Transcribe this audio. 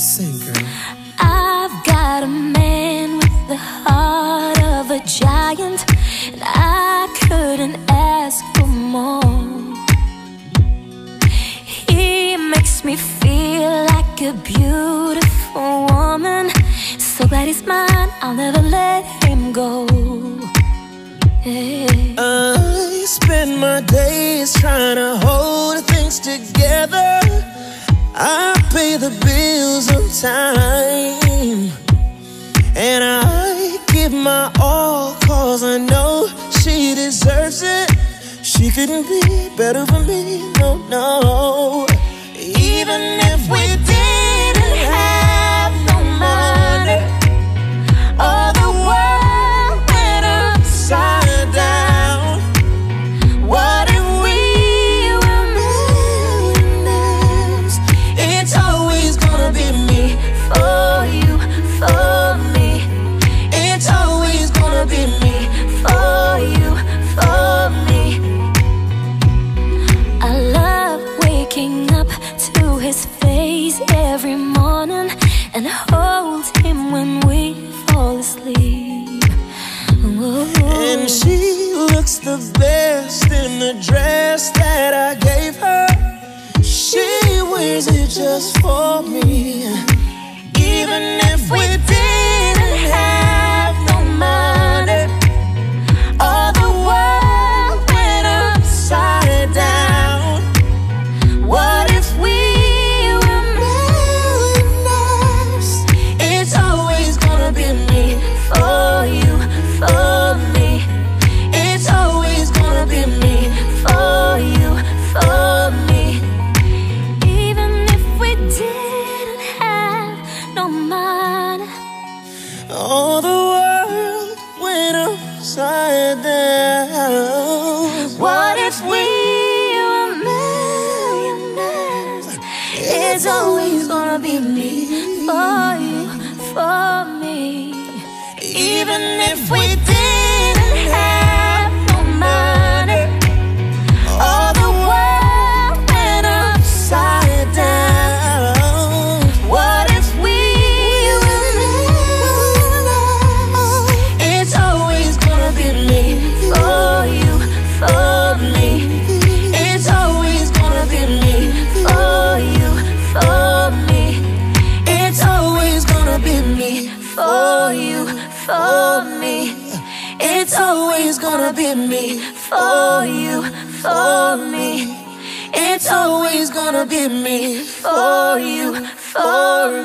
Sing, girl. I've got a man with the heart of a giant, and I couldn't ask for more. He makes me feel like a beautiful woman. So glad he's mine, I'll never let him go. Hey. I spend my days trying to hold things together. I pay the bills time. And I give my all, cause I know she deserves it. She couldn't be better for me, no, no. His face every morning and hold him when we fall asleep. Ooh. And she looks the best in the dress that I gave her. She wears it just for me. No All the world went upside down. what if we were millionaires? It's always gonna be me for you, for me. Even if we didn't It's always gonna be me. For you, for me. It's always gonna be me. For you, for